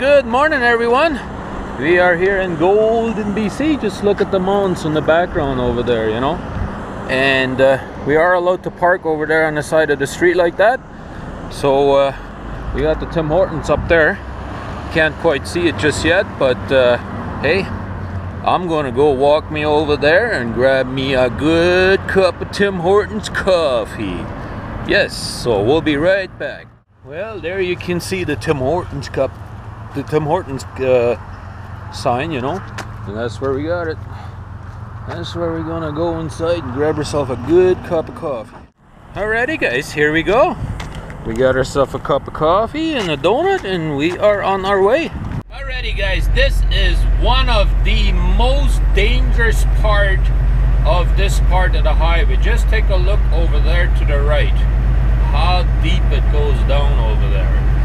good morning, everyone. We are here in Golden, BC. Just look at the mountains in the background over there, you know. And uh, we are allowed to park over there on the side of the street like that. So uh, we got the Tim Hortons up there. Can't quite see it just yet, but uh, hey, I'm gonna go walk me over there and grab me a good cup of Tim Hortons coffee. Yes, so we'll be right back. Well, there you can see the Tim Hortons cup, the Tim Hortons uh, sign, you know, and that's where we got it. That's where we're gonna go inside and grab ourselves a good cup of coffee. Alrighty, guys, here we go. We got ourselves a cup of coffee and a donut, and we are on our way. Alrighty, guys, this is one of the most dangerous part of this part of the highway. Just take a look over there to the right how deep it goes down over there.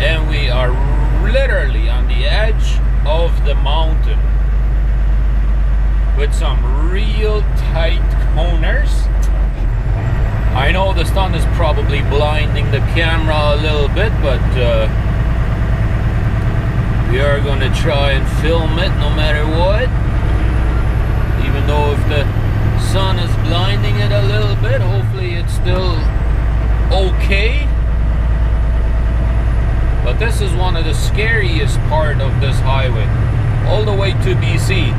And we are literally on the edge of the mountain with some real tight corners. I know the sun is probably blinding the camera a little bit, but uh, we are going to try and film it no matter what. Even though if the sun is blinding it a little bit, hopefully it's still okay. This is one of the scariest part of this highway. All the way to BC.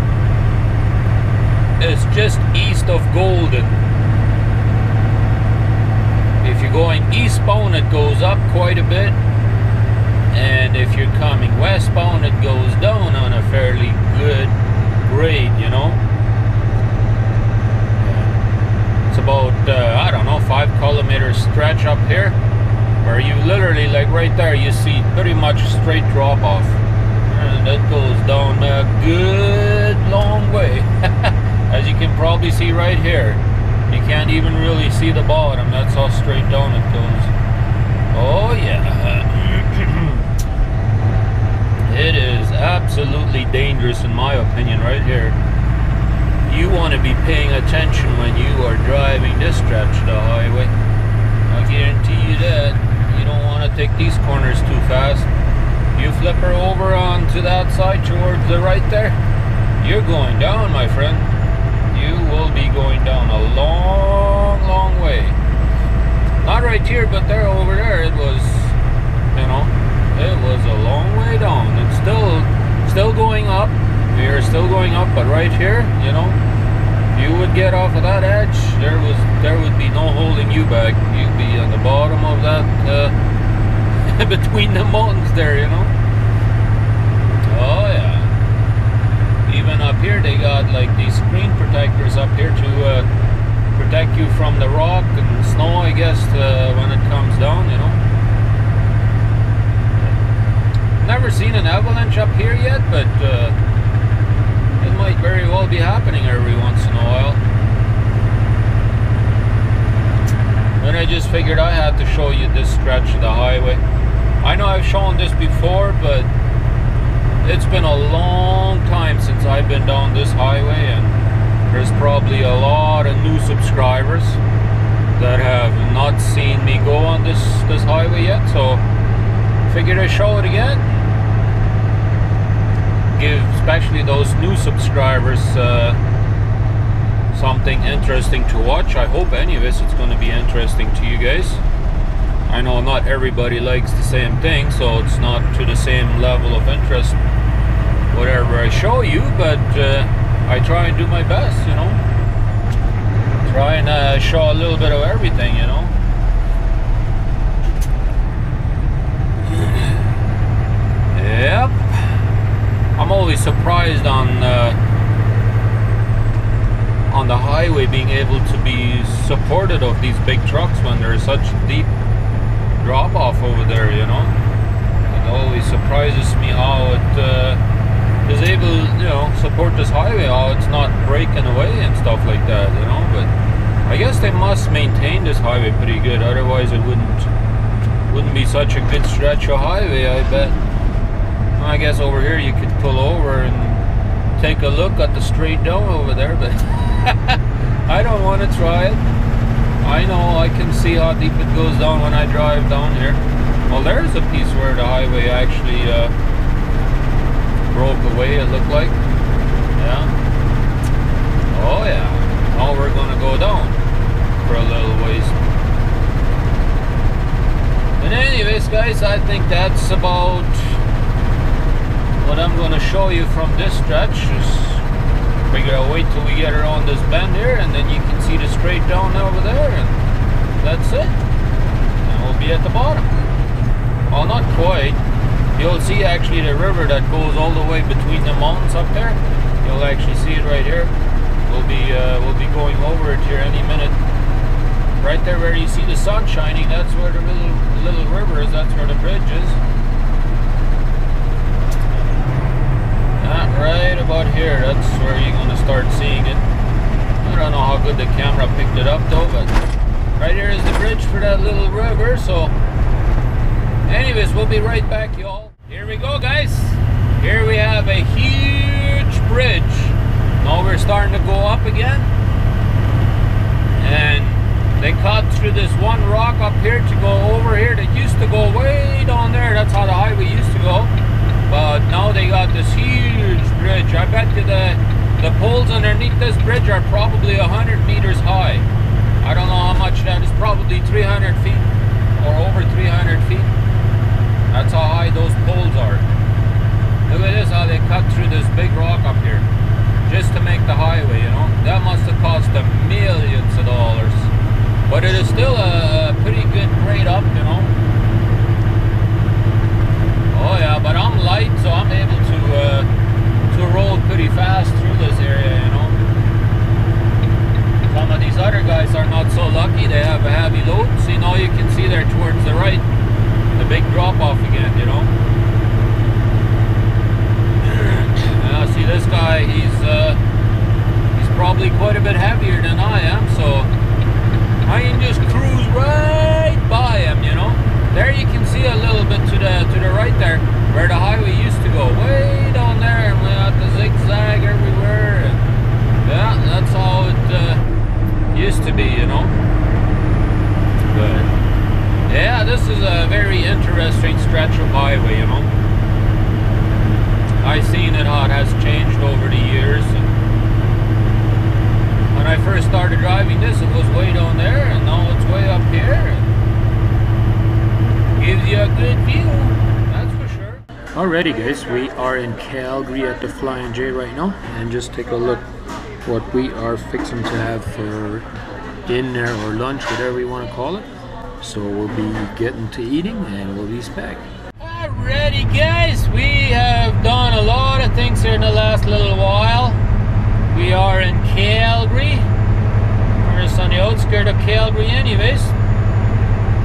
It's just east of Golden. If you're going eastbound, it goes up quite a bit. And if you're coming westbound, it goes down on a fairly good grade, you know. It's about, uh, I don't know, five kilometer stretch up here where you literally, like right there, you see pretty much straight drop off. And it goes down a good long way. As you can probably see right here. You can't even really see the bottom. That's how straight down it goes. Oh yeah. it is absolutely dangerous in my opinion right here you want to be paying attention when you are driving this stretch of the highway. I guarantee you that. You don't want to take these corners too fast. You flip her over onto that side towards the right there, you're going down, my friend. You will be going down a long, long way. Not right here, but there over there it was, you know, it was a long way down. It's still, still going up. We are still going up, but right here, you know, you would get off of that edge, there was there would be no holding you back. You'd be on the uh, between the mountains there, you know. Oh yeah. Even up here, they got like these screen protectors up here to uh, protect you from the rock and snow, I guess, uh, when it comes down, you know. Never seen an avalanche up here yet, but uh, it might very well be happening every once in a while. Then I just figured I had to show you this stretch of the highway. I know I've shown this before, but it's been a long time since I've been down this highway and there's probably a lot of new subscribers that have not seen me go on this this highway yet so figured I'd show it again give especially those new subscribers uh, something interesting to watch. I hope any of this is going to be interesting to you guys. I know not everybody likes the same thing, so it's not to the same level of interest whatever I show you, but uh, I try and do my best, you know. Try and uh, show a little bit of everything, you know. Yep. I'm always surprised on uh, on the highway being able to be supported of these big trucks when there's such deep drop off over there. You know, it always surprises me how it uh, is able, you know, support this highway. How it's not breaking away and stuff like that. You know, but I guess they must maintain this highway pretty good. Otherwise, it wouldn't wouldn't be such a good stretch of highway. I bet. I guess over here you could pull over and take a look at the straight down over there, but I don't want to try it. I know I can see how deep it goes down when I drive down here. Well, there's a piece where the highway actually uh, broke away, it looked like. Yeah. Oh, yeah. Now we're going to go down for a little ways. But anyways, guys, I think that's about what I'm going to show you from this stretch. Just figure I'll wait till we get around this bend here, and then you can see the straight down over there, and that's it. And we'll be at the bottom. Well, not quite. You'll see actually the river that goes all the way between the mountains up there. You'll actually see it right here. We'll be uh, we'll be going over it here any minute. Right there where you see the sun shining, that's where the little little river is. That's where the bridge is. Not right about here. That's where you're gonna start seeing it. I don't know how good the camera picked it up though, but right here is the bridge for that little river. So, anyways, we'll be right back, y'all. Here we go, guys. Here we have a huge bridge. Now we're starting to go up again. And they cut through this one rock up here to go over here that used to go way down there. That's how the highway used to go. But now they got this huge bridge. I bet you the, the poles underneath this bridge are probably 100 meters high. I don't know how much that is. Probably 300 feet or over 300 feet. That's how high those poles are. Look at this, how they cut through this big rock up here. Just to make the highway, you know. That must have cost them millions of dollars. But it is still a pretty good grade up, you know. Oh yeah, but I'm light, so I'm able to uh, to roll pretty this area, you know. Some of these other guys are not so lucky, they have a heavy load. See now you can see there towards the right, the big drop off again, you know. Now see this guy, he's uh, he's probably quite a bit heavier than I am, so I can just cruise right by him, you know. There you can see a little bit to the to the right there, where the highway used to go, way down there, and we had the zigzag everywhere. And yeah, that's how it uh, used to be, you know. But yeah, this is a very interesting stretch of highway, you know. I've seen it how it has changed over the years. And when I first started driving this, it was way down there, and now it's way up here. Gives you a good view, that's for sure. Alrighty, guys, we are in Calgary at the Flying J right now, and just take a look what we are fixing to have for dinner or lunch, whatever you want to call it. So we'll be getting to eating, and we'll be back. Alrighty, guys, we have done a lot of things here in the last little while. We are in Calgary. We're just on the outskirts of Calgary, anyways.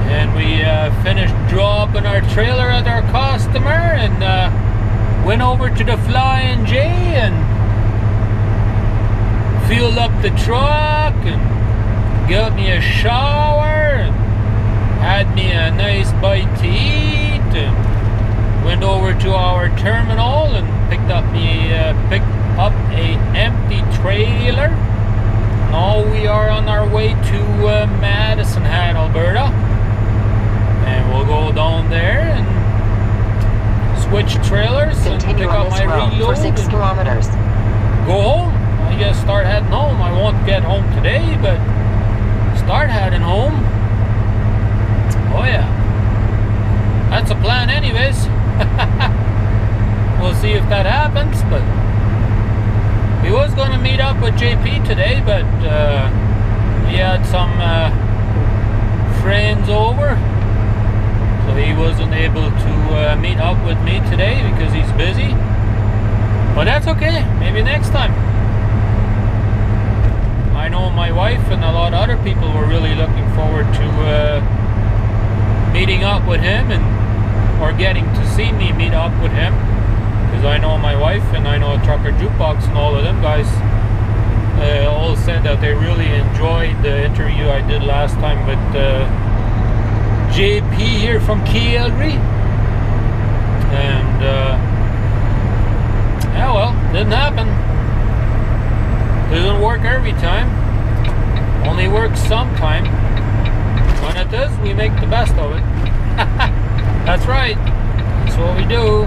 And we uh, finished dropping our trailer at our customer and uh, went over to the Flying J and filled up the truck and got me a shower and had me a nice bite to eat and went over to our terminal and picked up me uh, picked up a empty trailer. Now we are on our way to uh, Medicine Hat, Alberta, and we'll go down there and switch trailers Continue and pick up my road reload for six kilometers. go home. Guess start heading home. I won't get home today, but start heading home. Oh yeah, that's a plan, anyways. we'll see if that happens, but we was gonna meet up with JP today, but uh, he had some uh, friends over, so he wasn't able to uh, meet up with me today because he's busy. But that's okay. Maybe next time. I know my wife and a lot of other people were really looking forward to uh, meeting up with him and or getting to see me meet up with him. Because I know my wife and I know Trucker Jukebox and all of them guys uh, all said that they really enjoyed the interview I did last time with uh, JP here from Calgary and uh, yeah well didn't happen doesn't work every time only works sometime when it does we make the best of it That's right. That's what we do.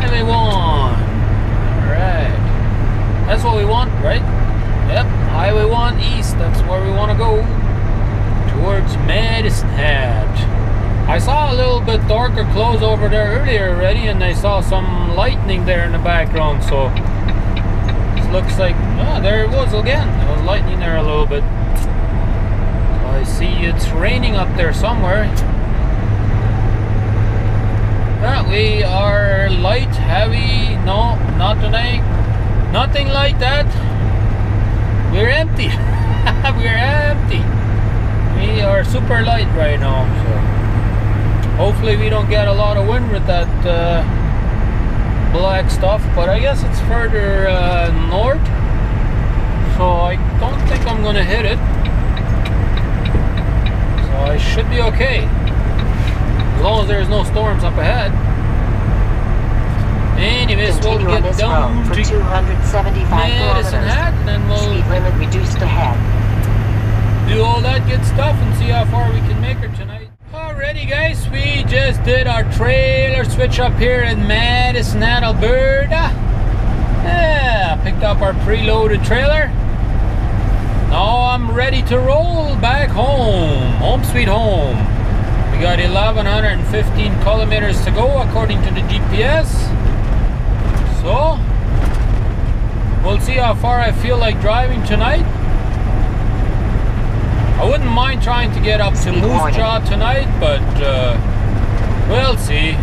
Highway 1. Alright. That's what we want, right? Yep. Highway 1 east. That's where we want to go. Towards Medicine Hat. I saw a little bit darker clothes over there earlier already, and I saw some lightning there in the background, so looks like, oh, there it was again. There was lightning there a little bit. I see it's raining up there somewhere. Yeah, we are light, heavy, no, not tonight. Nothing like that. We're empty. We're empty. We are super light right now, so hopefully we don't get a lot of wind with that uh, black stuff, but I guess it's further uh, north, so I don't think I'm gonna hit it. So I should be okay. As long as there's no storms up ahead. Anyways, we'll get this down road for to 275 Medicine kilometers. Hat and then we'll Speed limit reduced ahead. do all that good stuff and see how far we can make her tonight. Alrighty guys, we just did our trailer switch up here in Madison, Alberta. Yeah, picked up our preloaded trailer. Now I'm ready to roll back home. Home sweet home. We got 1115 kilometers to go according to the GPS. So, we'll see how far I feel like driving tonight. I wouldn't mind trying to get up to Moose. Jaw tonight, but uh, we'll see.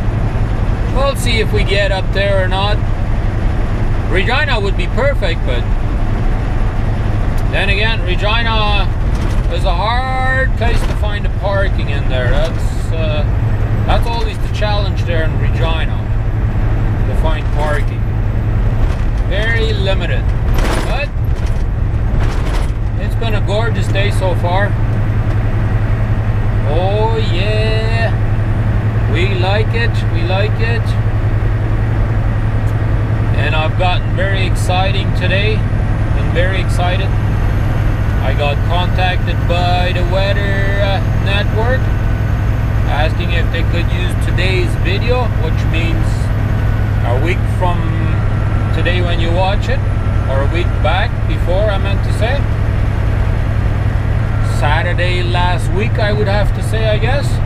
We'll see if we get up there or not. Regina would be perfect, but then again, Regina is a hard place to find a parking in there. That's uh, that's always the challenge there in Regina to find parking. Very limited, but it's been a gorgeous day so far. Oh yeah, we like it. We like it. And I've gotten very exciting today. Been very excited. I got contacted by the weather uh, network asking if they could use today's video, which means a week from today when you watch it, or a week back before I meant to say. Saturday last week, I would have to say, I guess.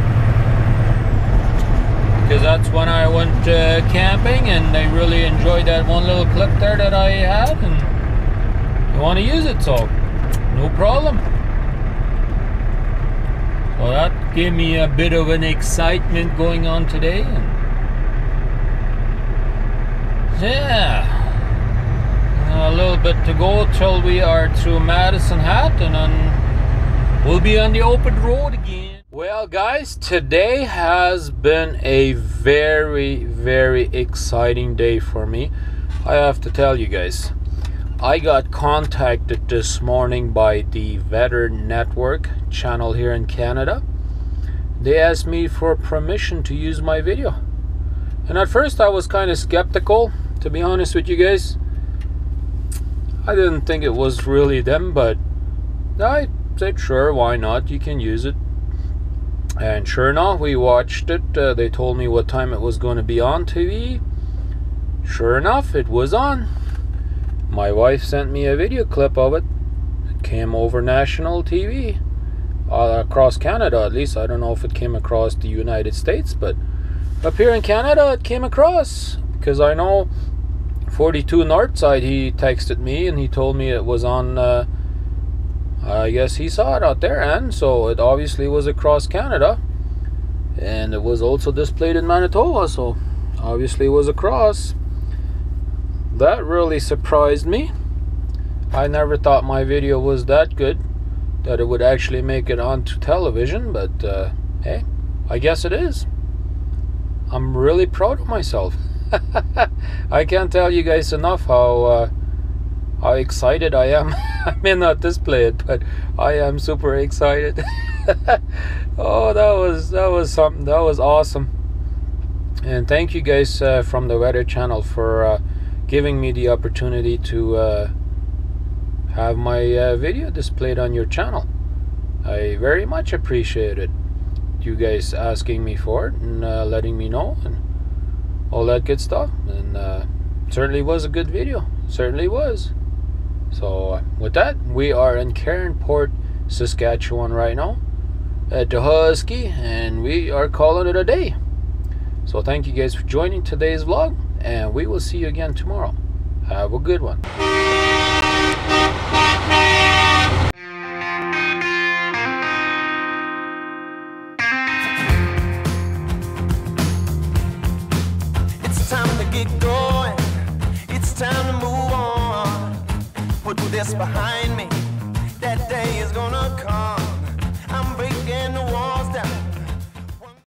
Because that's when I went uh, camping and I really enjoyed that one little clip there that I had and I want to use it, so no problem. So that gave me a bit of an excitement going on today. And yeah, a little bit to go till we are through Medicine Hat and then we'll be on the open road again. Well, guys, today has been a very, very exciting day for me. I have to tell you guys. I got contacted this morning by the Weather Network channel here in Canada. They asked me for permission to use my video. And at first I was kind of skeptical, to be honest with you guys. I didn't think it was really them, but I said, sure, why not? You can use it. And sure enough, we watched it. Uh, they told me what time it was going to be on TV. Sure enough, it was on. My wife sent me a video clip of it. It came over national TV. Uh, across Canada, at least. I don't know if it came across the United States, but up here in Canada, it came across. Because I know 42 Northside, he texted me and he told me it was on. Uh, I guess he saw it out there, and so it obviously was across Canada. And it was also displayed in Manitoba, so obviously it was across. That really surprised me. I never thought my video was that good that it would actually make it onto television, but uh, hey, I guess it is. I'm really proud of myself. I can't tell you guys enough how uh, how excited I am. I may not display it, but I am super excited. oh, that was that was something. That was awesome. And thank you guys uh, from the Weather Channel for uh, giving me the opportunity to uh, have my uh, video displayed on your channel. I very much appreciate it. you guys asking me for it and uh, letting me know and all that good stuff. And uh, certainly was a good video. Certainly was. So with that, we are in Caronport, Saskatchewan right now at the Husky, and we are calling it a day. So thank you guys for joining today's vlog, and we will see you again tomorrow. Have a good one.